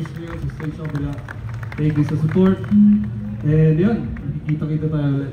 stage ngayon, sa stage sa kabila. Thank you sa support. And yun, nakikita-kita tayo ulit.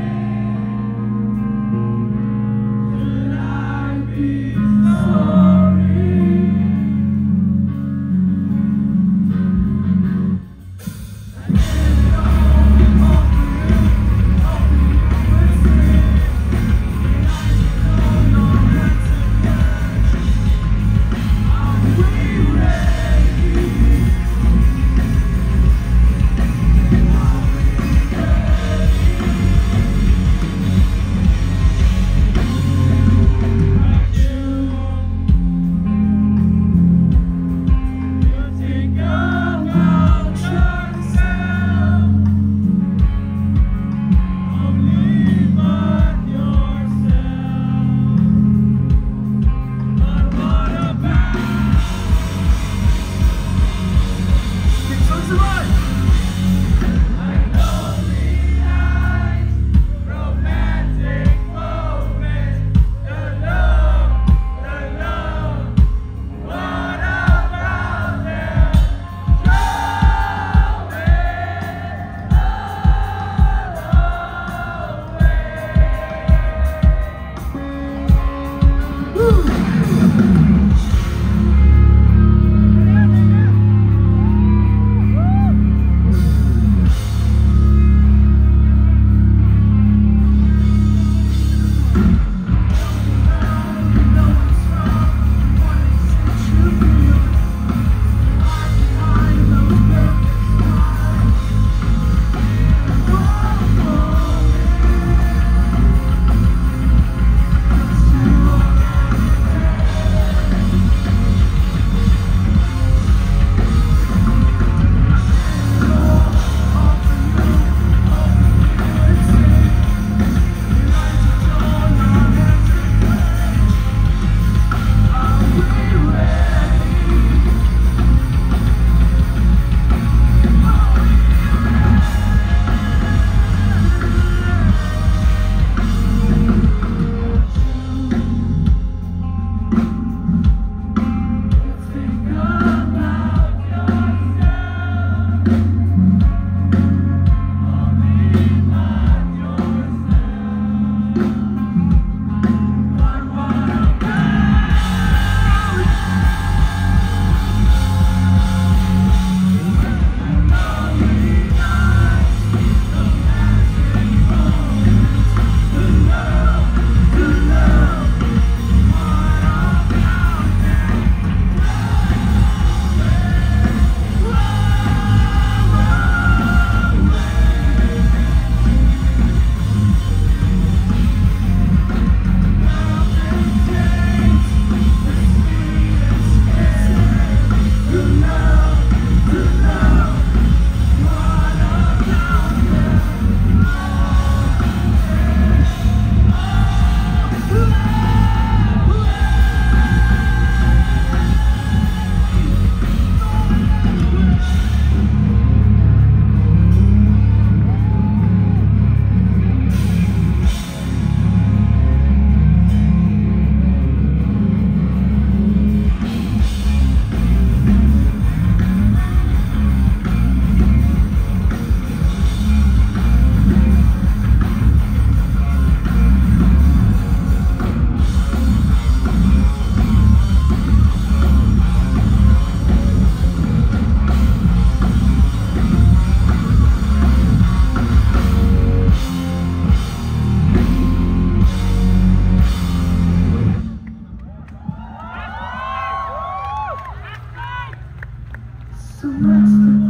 the rest